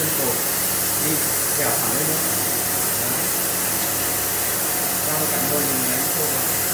chân cột đi kéo thẳng lên luôn đó. sau cạnh đôi mình ném xuống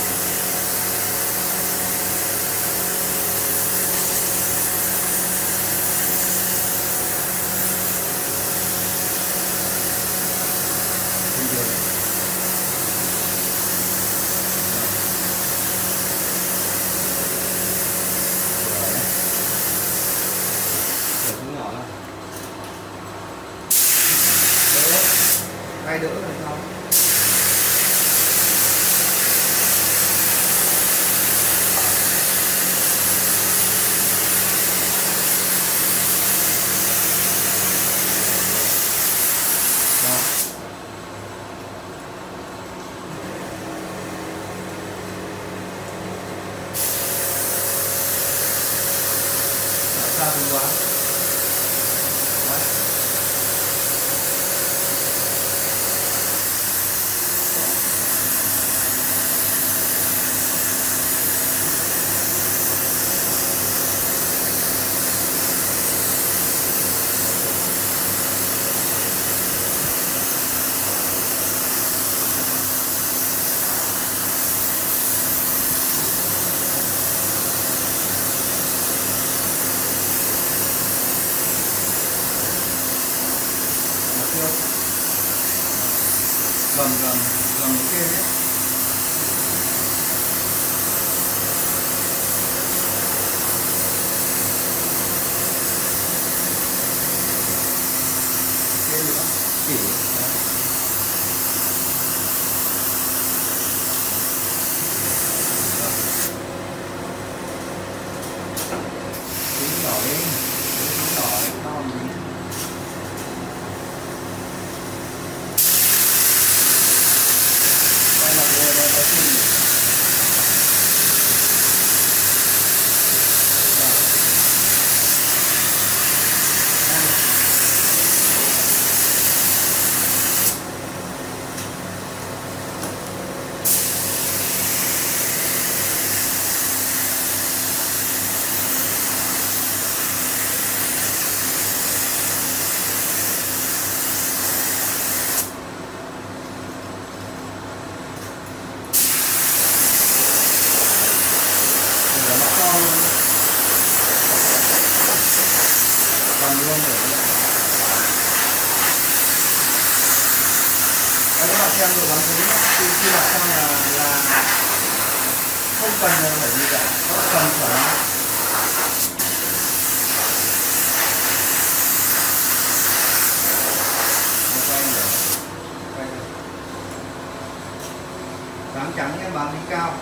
Wow. Chưa gần gần gần cái kia nhé. Ok nữa. Chỉ. Đấy. Mì Gõ Để không bỏ lỡ những video hấp dẫn luôn rồi Đấy, các bạn xem được bắn kính khi, khi đặt xong là, là không cần là phải gì cả các bạn cần thoải mái trắng trắng nhé bắn đi cao